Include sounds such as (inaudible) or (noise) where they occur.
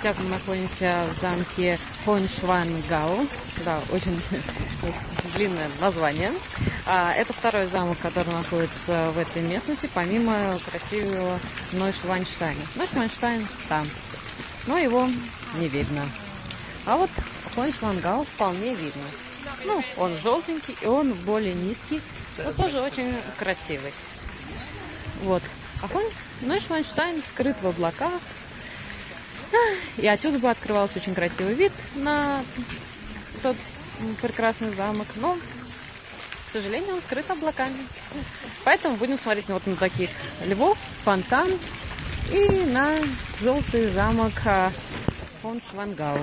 Итак, мы находимся в замке Хоншвангау. Да, очень (laughs) длинное название. А, это второй замок, который находится в этой местности, помимо красивого Нойшванштайна. Нойшванштайн там, но его не видно. А вот Хоншвангау вполне видно. Ну, он желтенький, и он более низкий, но тоже очень красивый. Вот. А Нойшванштайн скрыт в облаках, и отсюда бы открывался очень красивый вид на тот прекрасный замок. Но, к сожалению, он скрыт облаками. Поэтому будем смотреть вот на таких львов, фонтан и на желтый замок Фон Швангау.